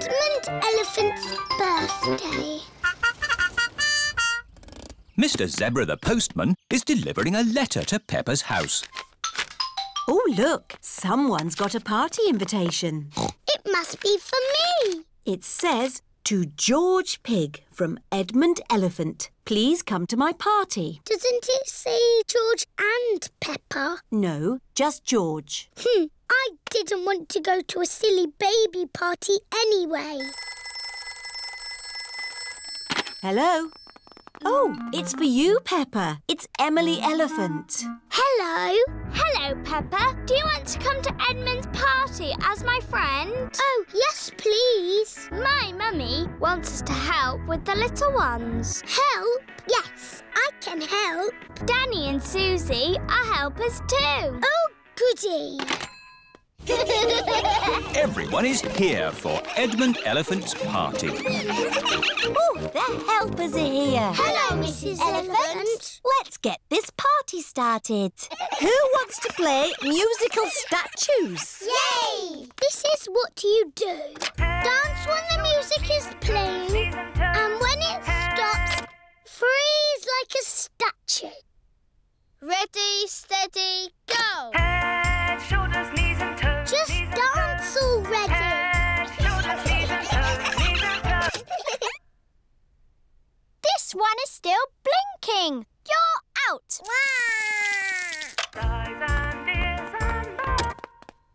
Edmond Elephant's birthday. Mr Zebra the postman is delivering a letter to Peppa's house. Oh, look, someone's got a party invitation. It must be for me. It says, to George Pig from Edmond Elephant. Please come to my party. Doesn't it say George and Peppa? No, just George. Hmm, I didn't want to go to a silly baby party anyway. Hello? Oh, it's for you, Peppa. It's Emily Elephant. Hello. Hello, Peppa. Do you want to come to Edmond's party as my friend? Oh, yes, please. My mummy wants us to help with the little ones. Help? Yes, I can help. Danny and Suzy are helpers too. Oh, goody. Everyone is here for Edmond Elephant's party. Oh, the helpers are here. Hello, Mrs. Elephant. Let's get this party started. Who wants to play musical statues? Yay! This is what you do. Dance when the music is playing, and when it stops, freeze like a statue. Ready, steady, go! Head, shoulders, knees and toes. Just dance already. This one is still blinking. You're out.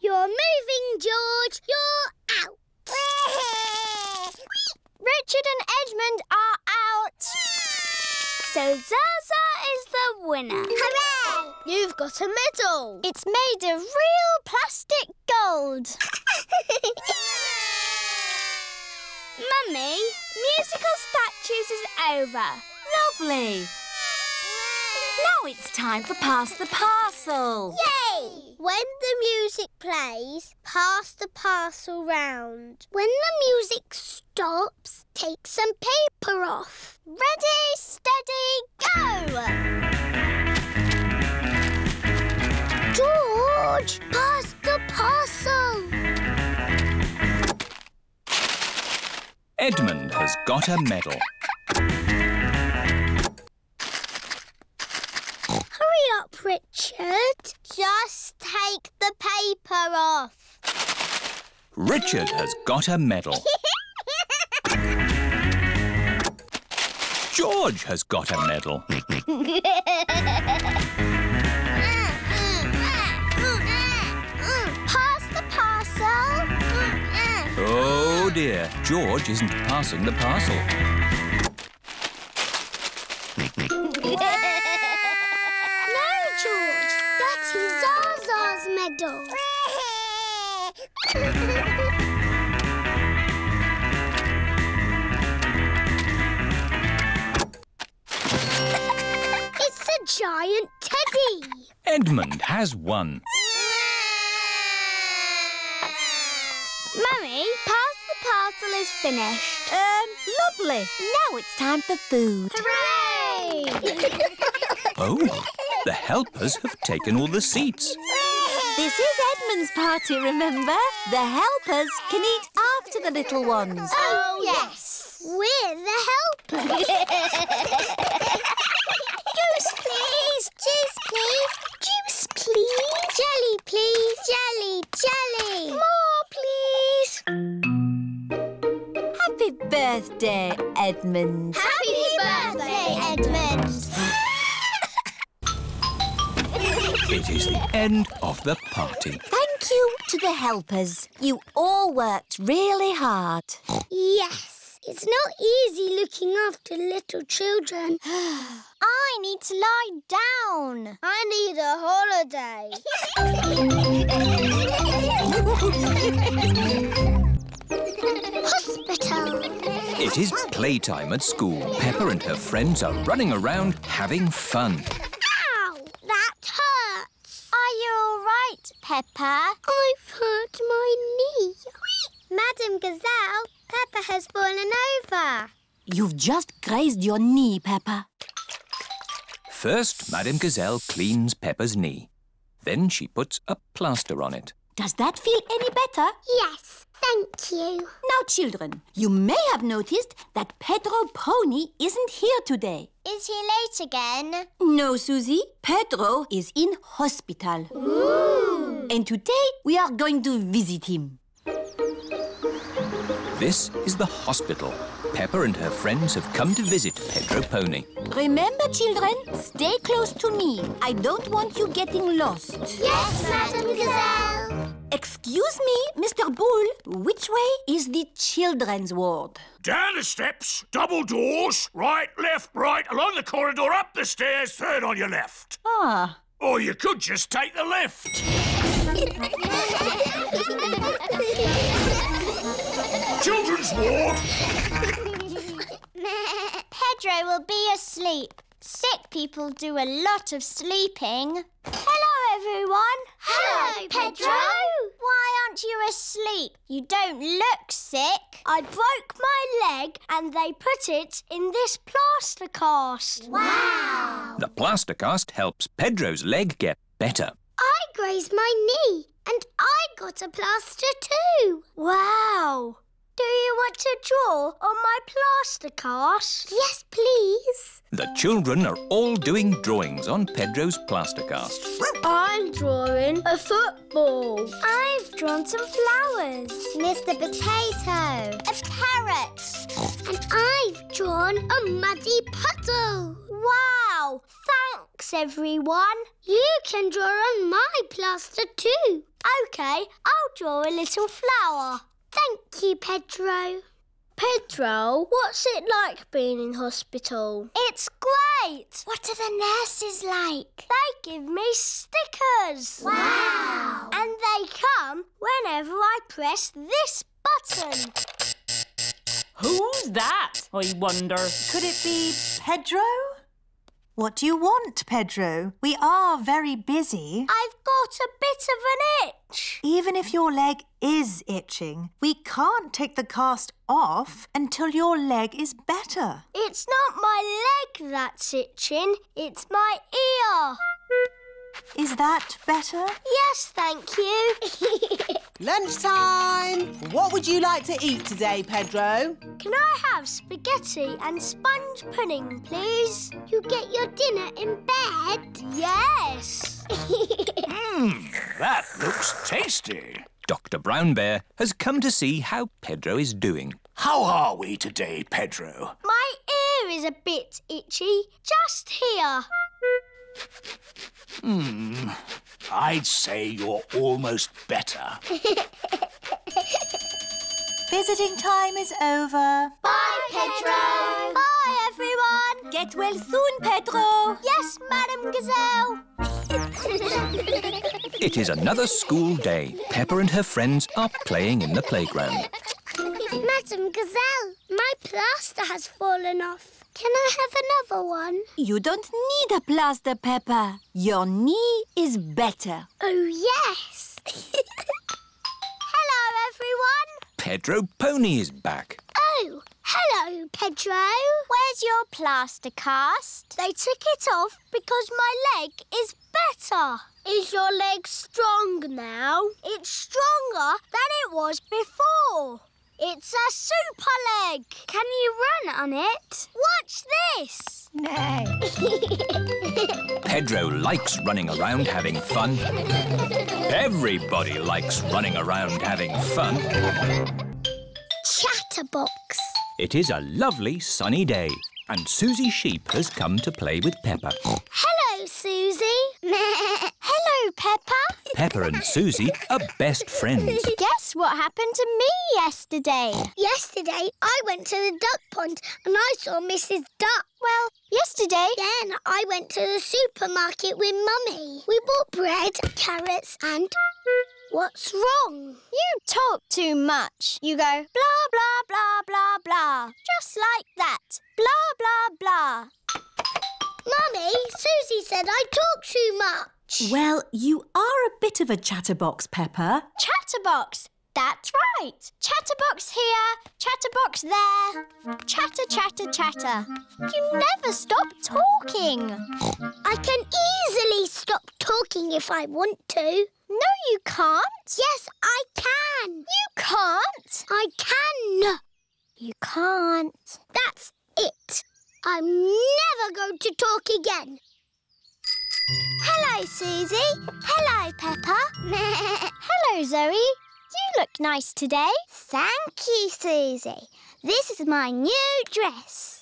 You're moving, George. You're out. Richard and Edmond are out. So Zaza is the winner. You've got a medal. It's made of real plastic gold. Mummy, musical statues is over. Lovely. Now it's time for Pass the Parcel. Yay! When the music plays, pass the parcel round. When the music stops, take some paper off. Ready, steady, go! George, pass the parcel. Edmond has got a medal. Hurry up, Richard. Just take the paper off. Richard has got a medal. George has got a medal. Oh dear, George isn't passing the parcel. No, George. That is Zaza's medal. it's a giant teddy. Edmond has won. Mummy, pass the parcel is finished. Um, lovely. Now it's time for food. Hooray! Oh, the helpers have taken all the seats. This is Edmond's party, remember? The helpers can eat after the little ones. Oh, yes. We're the helpers. Juice, please. Juice, please. Juice, please. Jelly, please. Jelly, jelly. Birthday, Edmond. Happy birthday, Edmond. It is the end of the party. Thank you to the helpers. You all worked really hard. Yes, it's not easy looking after little children. I need to lie down. I need a holiday. It is playtime at school. Peppa and her friends are running around having fun. Ow! That hurts. Are you all right, Peppa? I've hurt my knee. Madame Gazelle, Peppa has fallen over. You've just grazed your knee, Peppa. First, Madame Gazelle cleans Peppa's knee. Then she puts a plaster on it. Does that feel any better? Yes, thank you. Now, children, you may have noticed that Pedro Pony isn't here today. Is he late again? No, Suzy. Pedro is in hospital. Ooh. And today we are going to visit him. This is the hospital. Peppa and her friends have come to visit Pedro Pony. Remember, children, stay close to me. I don't want you getting lost. Yes, Madame Gazelle. Excuse me, Mr. Bull. Which way is the children's ward? Down the steps, double doors, right, left, right, along the corridor, up the stairs, third on your left. Ah, Or you could just take the left. Children's ward. Pedro will be asleep. Sick people do a lot of sleeping. Hello, everyone. Hello, Pedro. Why aren't you asleep? You don't look sick. I broke my leg and they put it in this plaster cast. Wow. The plaster cast helps Pedro's leg get better. I grazed my knee and I got a plaster too. Wow. Do you want to draw on my plaster cast? Yes, please. The children are all doing drawings on Pedro's plaster cast. I'm drawing a football. I've drawn some flowers. Mr. Potato. A parrot. And I've drawn a muddy puddle. Wow! Thanks, everyone. You can draw on my plaster too. OK, I'll draw a little flower. Thank you, Pedro. Pedro, what's it like being in hospital? It's great. What are the nurses like? They give me stickers. Wow. And they come whenever I press this button. Who's that, I wonder? Could it be Pedro? What do you want, Pedro? We are very busy. I've got a bit of an itch. Even if your leg is itching, we can't take the cast off until your leg is better. It's not my leg that's itching, it's my ear. Is that better? Yes, thank you. Lunchtime! What would you like to eat today, Pedro? Can I have spaghetti and sponge pudding, please? You get your dinner in bed? Yes. Mmm, That looks tasty. Dr. Brown Bear has come to see how Pedro is doing. How are we today, Pedro? my ear is a bit itchy, just here. Hmm. I'd say you're almost better. Visiting time is over. Bye, Pedro. Bye, everyone. Get well soon, Pedro. Yes, Madame Gazelle. It is another school day. Peppa and her friends are playing in the playground. Madame Gazelle, my plaster has fallen off. Can I have another one? You don't need a plaster, Peppa. Your knee is better. Oh, yes. Hello, everyone. Pedro Pony is back. Oh, hello, Pedro. Where's your plaster cast? They took it off because my leg is better. Is your leg strong now? It's stronger than it was before. It's a super leg. Can you run on it? Watch this. No. Pedro likes running around having fun. Everybody likes running around having fun. Chatterbox. It is a lovely sunny day, and Suzy Sheep has come to play with Peppa. Hello, Suzy. Hello, Peppa. Peppa and Suzy are best friends. Guess what happened to me yesterday? Yesterday, I went to the duck pond and I saw Mrs. Duck. Well, yesterday. Then I went to the supermarket with Mummy. We bought bread, carrots, and. What's wrong? You talk too much. You go blah, blah, blah, blah, blah. Just like that. Blah, blah, blah. Mummy, Suzy said I talk too much. Well, you are a bit of a chatterbox, Peppa. Chatterbox. That's right. Chatterbox here, chatterbox there. Chatter, chatter, chatter. You never stop talking. I can easily stop talking if I want to. No, you can't. Yes, I can. You can't. I can. You can't. That's it. I'm never going to talk again. Hello, Suzy. Hello, Peppa. Hello, Zoe. You look nice today. Thank you, Suzy. This is my new dress.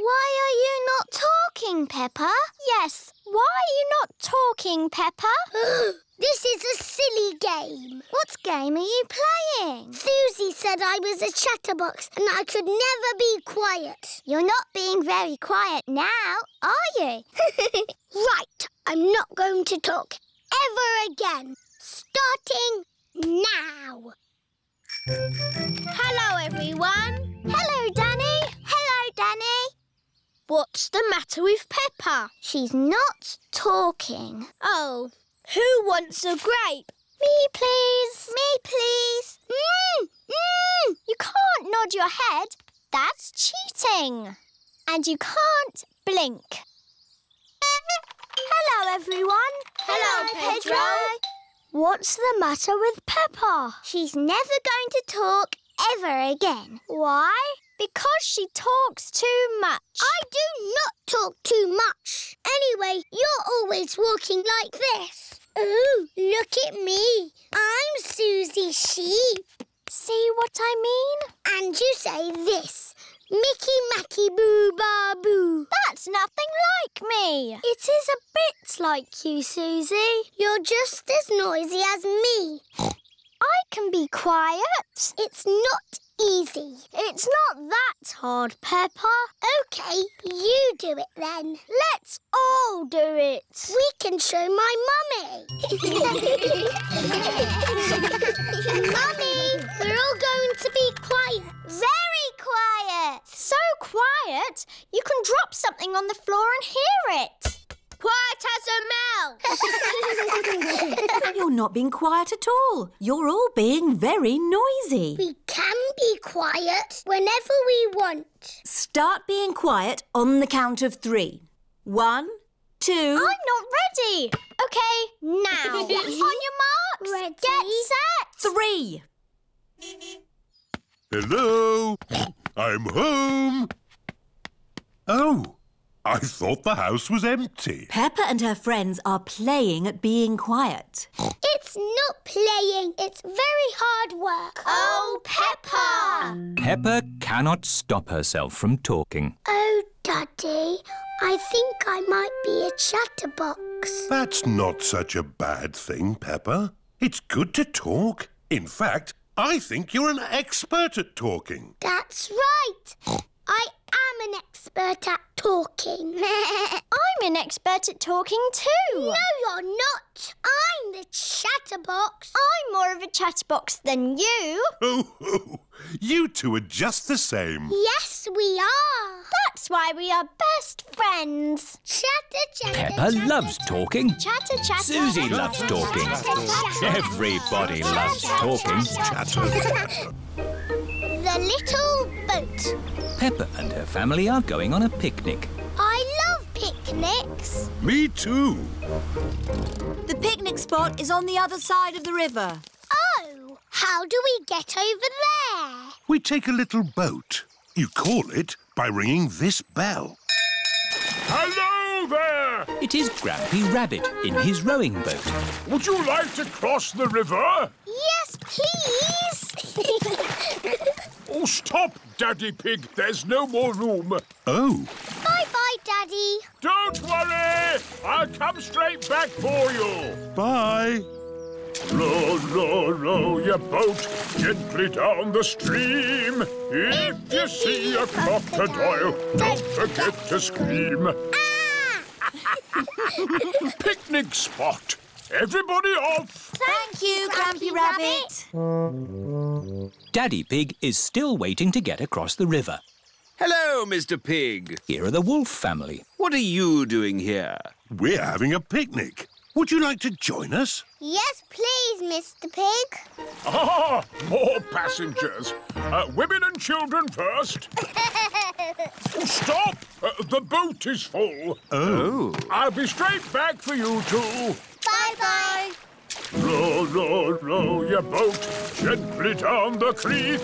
Why are you not talking, Peppa? Yes, why are you not talking, Peppa? this is a silly game. What game are you playing? Suzy said I was a chatterbox and I could never be quiet. You're not being very quiet now, are you? right, I'm not going to talk ever again. Starting now. Hello, everyone. Hello, Danny. Hello, Danny. What's the matter with Peppa? She's not talking. Oh, who wants a grape? Me, please. Me, please. Mmm, mmm. You can't nod your head. That's cheating. And you can't blink. Hello, everyone. Hello, Pedro. What's the matter with Peppa? She's never going to talk ever again. Why? Because she talks too much. I do not talk too much. Anyway, you're always walking like this. Oh, look at me. I'm Suzy Sheep. See what I mean? And you say this. Mickey Macky Boo Ba Boo. That's nothing like me. It is a bit like you, Suzy. You're just as noisy as me. I can be quiet. It's not easy. It's not that hard, Peppa. OK, you do it then. Let's all do it. We can show my mummy. mummy, we're all going to be quiet. Very quiet. So quiet, you can drop something on the floor and hear it. Quiet as a mouse. You're not being quiet at all. You're all being very noisy. We can be quiet whenever we want. Start being quiet on the count of three. One, two. I'm not ready. OK, now. on your marks. Ready. Get set. Three. Hello? I'm home. Oh, I thought the house was empty. Peppa and her friends are playing at being quiet. It's not playing. It's very hard work. Oh, Peppa. Peppa cannot stop herself from talking. Oh, Daddy, I think I might be a chatterbox. That's not such a bad thing, Peppa. It's good to talk. In fact, I think you're an expert at talking. That's right. I am an expert at talking. I'm an expert at talking too. No, you're not. I'm the chatterbox. I'm more of a chatterbox than you. Oh, oh, you two are just the same. Yes, we are. That's why we are best friends. Chatter, chatter, Peppa chatter, loves chatter. talking. Chatter, chatter. Suzy loves talking. Everybody loves talking. The family are going on a picnic. I love picnics. Me too. The picnic spot is on the other side of the river. Oh, how do we get over there? We take a little boat. You call it by ringing this bell. Hello there! It is Grampy Rabbit in his rowing boat. Would you like to cross the river? Yes, please. Oh, stop, Daddy Pig. There's no more room. Oh. Bye-bye, Daddy. Don't worry. I'll come straight back for you. Bye. Row, row, row your boat gently down the stream. If you see a crocodile, don't forget to scream. Ah! Picnic spot. Everybody off. Thank you, Grampy Rabbit. Daddy Pig is still waiting to get across the river. Hello, Mr. Pig. Here are the Wolf family. What are you doing here? We're having a picnic. Would you like to join us? Yes, please, Mr. Pig. Ah, more passengers. Uh, women and children first. Oh, Stop! Uh, the boat is full. Oh. I'll be straight back for you two. Bye-bye. Row, row, row your boat gently down the creek.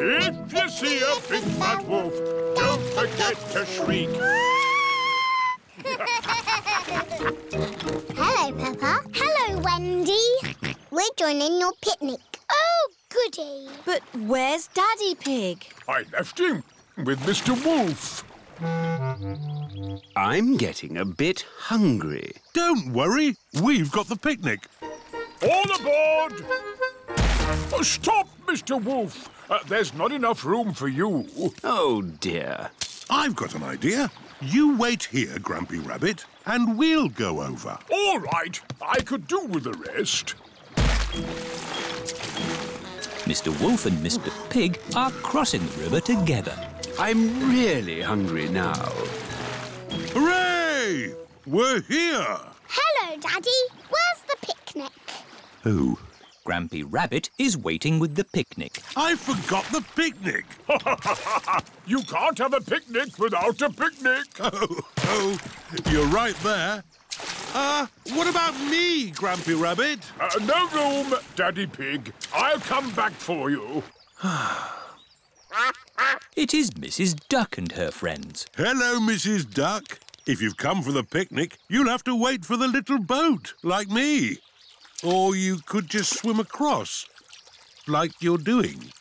If you see a big fat wolf, don't forget to shriek. Hello, Peppa. Hello, Wendy. We're joining your picnic. Oh, goody. But where's Daddy Pig? I left him with Mr. Wolf. I'm getting a bit hungry. Don't worry, we've got the picnic. All aboard! Oh, stop, Mr. Wolf. Uh, there's not enough room for you. Oh, dear. I've got an idea. You wait here, Grumpy Rabbit, and we'll go over. All right, I could do with the rest. Mr. Wolf and Mr. Pig are crossing the river together. I'm really hungry now. Hooray! We're here! Hello, Daddy. Where's the picnic? Oh, Grampy Rabbit is waiting with the picnic. I forgot the picnic. You can't have a picnic without a picnic. Oh, oh, you're right there. Uh, what about me, Grampy Rabbit? Uh, no room, Daddy Pig. I'll come back for you. It is Mrs. Duck and her friends. Hello, Mrs. Duck. If you've come for the picnic, you'll have to wait for the little boat, like me. Or you could just swim across, like you're doing.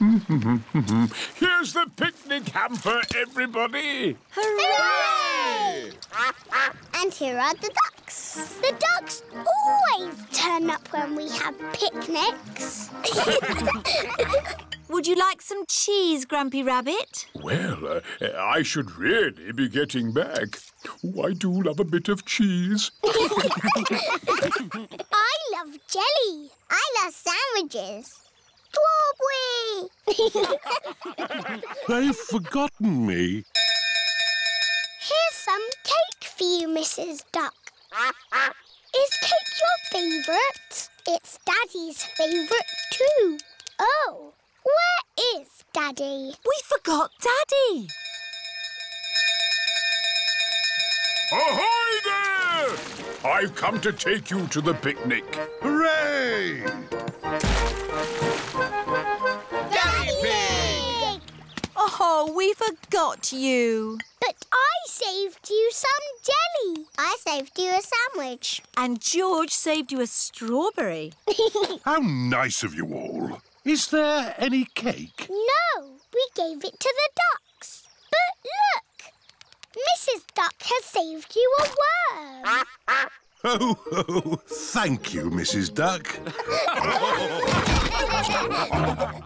Here's the picnic hamper, everybody. Hooray! and here are the ducks. The ducks always turn up when we have picnics. Would you like some cheese, Grumpy Rabbit? Well, uh, I should really be getting back. Oh, I do love a bit of cheese. I love jelly. I love sandwiches. Strawberry! They've forgotten me. Here's some cake for you, Mrs. Duck. Is cake your favourite? It's Daddy's favourite too. Oh, where is Daddy? We forgot Daddy. Ahoy there! I've come to take you to the picnic. Hooray! Daddy Oh, we forgot you. But I saved you some jelly. I saved you a sandwich. And George saved you a strawberry. How nice of you all. Is there any cake? No, we gave it to the ducks. But look, Mrs. Duck has saved you a worm. Oh, oh, thank you, Mrs. Duck.